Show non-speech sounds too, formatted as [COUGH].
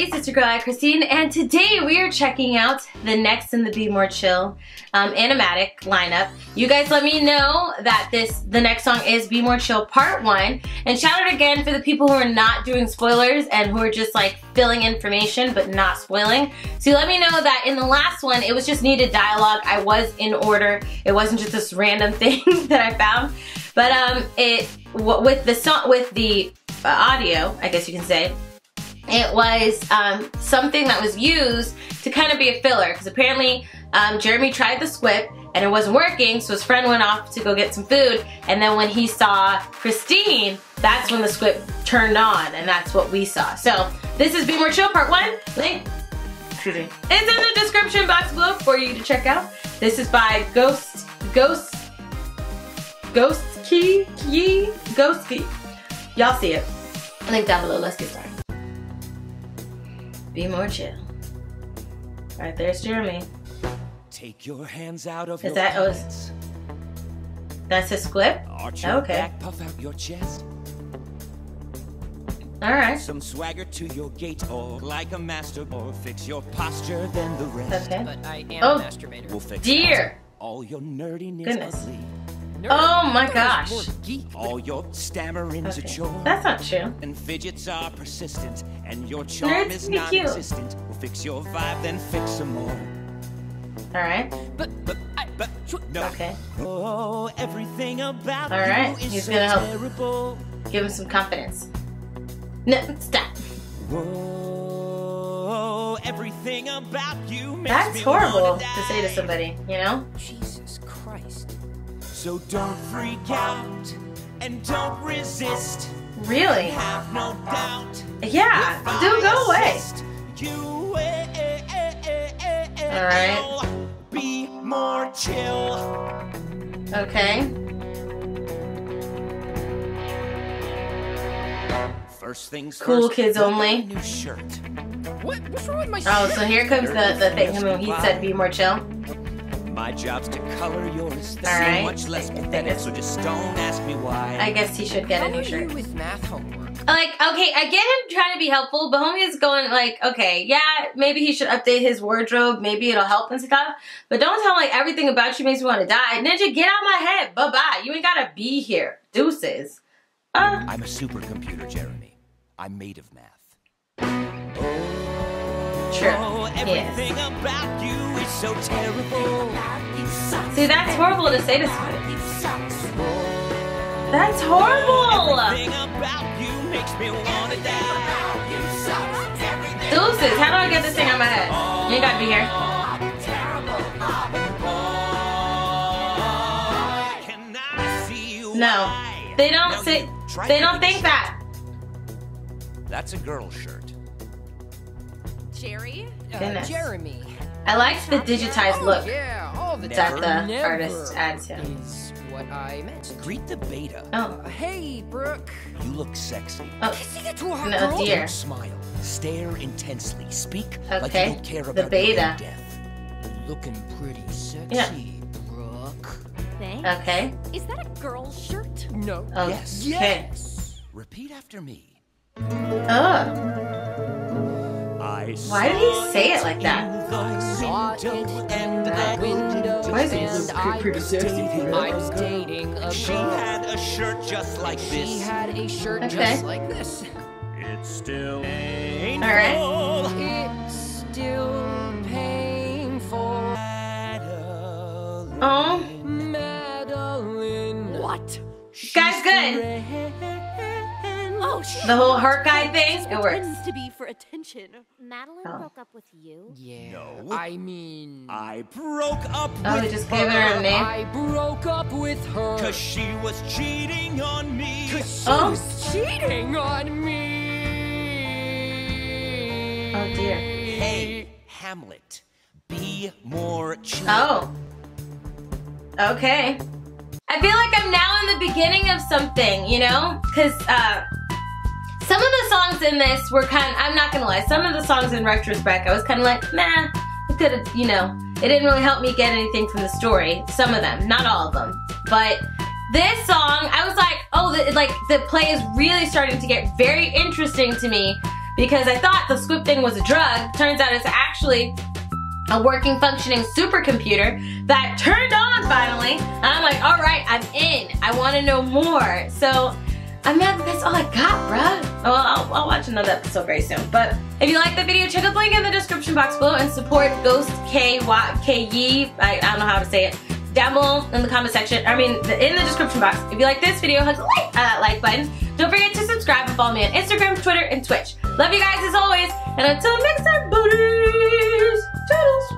everybody, Sister Girl I, Christine, and today we are checking out the next in the Be More Chill um, animatic lineup. You guys let me know that this the next song is Be More Chill Part 1, and shout out again for the people who are not doing spoilers and who are just like filling information but not spoiling. So let me know that in the last one, it was just needed dialogue. I was in order. It wasn't just this random [LAUGHS] thing that I found. But um, it with the song with the uh, audio, I guess you can say, it was um, something that was used to kind of be a filler because apparently um, Jeremy tried the squip and it wasn't working so his friend went off to go get some food and then when he saw Christine that's when the squip turned on and that's what we saw. So this is Be More Chill part one. Link excuse me, is in the description box below for you to check out. This is by Ghost Ghost Ghost Key Key Ghost Key. Y'all see it. Link down below. Let's get started. Be more chill. Right there's Jeremy. Take your hands out of Is your that- oh. That's his squip? Arch your Okay. back, puff out your chest. Alright. Some swagger to your gait, or like a master, or fix your posture, then the rest. Okay. But I am Oh. a masturbator. We'll fix Dear. all your nerdiness Goodness. ugly. Nerd. Oh my gosh. more geek. All your stammering's a Okay. chore. That's not true. and fidgets are persistent, and your charm Nerds is can be cute. non-existent. We'll fix your vibe, then fix some more. Alright. But, but, I, But no. Okay. Oh, everything about All right, you is he's gonna help. terrible. Give him some confidence. No, stop. Whoa, everything about you makes That's horrible wanna to say to somebody, you know? Jesus Christ. So don't freak out and don't resist. Really? Have no doubt. Yeah, If I dude, go away. You All right. be more chill. Okay. First things Cool first, kids only. New shirt. What? What's wrong with my Oh, so here comes the, the thing. He said be more chill. My job's to color yours. All right. So much less pathetic, so just don't ask me why. I guess he should get How a new shirt. with math homework? Like, okay, I get him trying to be helpful, but homie is going like, okay, yeah, maybe he should update his wardrobe, maybe it'll help and stuff. But don't tell him like everything about you makes me want to die. Ninja, get out of my head. Bye bye. You ain't gotta be here. Deuces. Uh, I'm a supercomputer, Jeremy. I'm made of math. True. Everything about you is so terrible. See, that's horrible to say to somebody. That's horrible. Everything about you makes me wanna die. Deuces. How do I get this thing on my head? You ain't gotta be here. Can I see you No. They don't say, they don't think that. That's a girl shirt. Jerry? Uh, Goodness. Jeremy. I liked the digitized Oh, look yeah, all the that Never, the Never artist adds to. is what I meant. Greet the beta. Oh, Uh, hey, Brooke. You look sexy. oh, Kissing it to a hot no, dear. Don't smile. Stare intensely. Speak like you don't care about your beta. own death. Looking pretty sexy, Yeah. Brooke. Thanks. Okay. Is that a girl's shirt? No. Oh, Yes. Okay. Yes. Repeat after me. Ugh. I Why did he say it like that? I saw it in the window. Why is it and so I pretty was sexy? dating- I was dating a She had a shirt just like She this. had a shirt Okay. just like this. It's still painful. All right. It's still painful. Oh, Madeline. What? Guys, good. Oh, she The whole hurt guy thing, just it works. Pretends to be for attention. Madeline Oh. broke up with you? Yeah. No. I mean. I broke up Oh, with he just gave her a name. I broke up with her. Cause she was cheating on me. Cause she Oh. was cheating on me. Oh, dear. Hey, Hamlet, be more chill. oh. Okay. I feel like I'm now in the beginning of something, you know? Because uh, some of the songs in this were kind of, I'm not gonna lie, some of the songs in retrospect, I was kind of like, nah, it could have, you know, it didn't really help me get anything from the story. Some of them, not all of them. But this song, I was like, oh, the, like the play is really starting to get very interesting to me because I thought the squip thing was a drug. Turns out it's actually a working, functioning supercomputer that turned on finally. And I'm like, all right, I'm in. I want to know more. So Mad that that's all I got, bruh. Well, I'll, I'll, watch another episode very soon. But if you like the video, check out the link in the description box below and support Ghost K Y K Y. I, I don't know how to say it. Down below in the comment section, I mean, in the description box. If you like this video, hit the like, uh, like button. Don't forget to subscribe and follow me on Instagram, Twitter, and Twitch. Love you guys as always, and until next time, booties! Toodles!